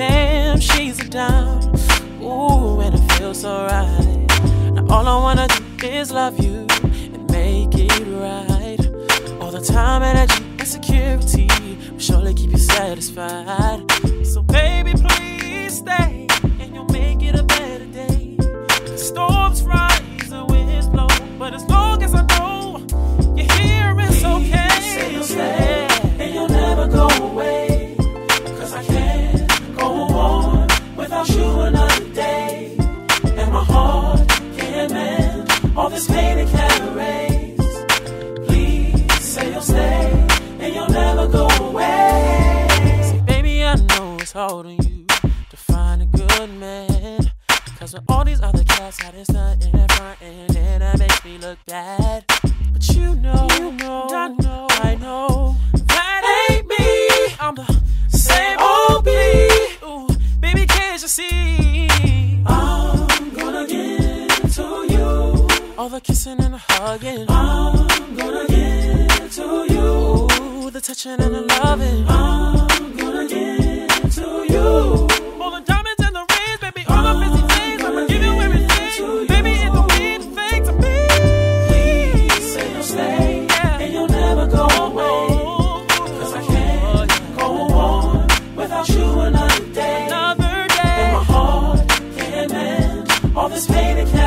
damn, she's a dime. Ooh, and it feels so right. Now all I wanna do is love you and make it right. All the time, energy, and security will surely keep you satisfied. It stay, baby, I know it's hard on you to find a good man. Cause when all these other cats had stunt in front and that makes me look bad. All the kissing and the hugging. I'm gonna get to you. Ooh, the touching and the loving. I'm gonna get to you. All the diamonds and the rings, baby, all the fancy things. I'ma give you everything. Baby, it's the weird thing to me. Please say you'll stay, and you'll never go away. Oh. Cause I can't go on without you another day. Another day. And my heart can't mend all this pain it No,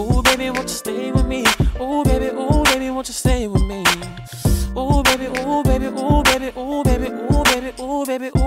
Ooh, baby, won't you stay with me? Ooh, baby, ooh, baby, won't you stay with me? Ooh, baby, ooh, baby, ooh, baby, ooh, baby, ooh, baby, ooh, baby, ooh.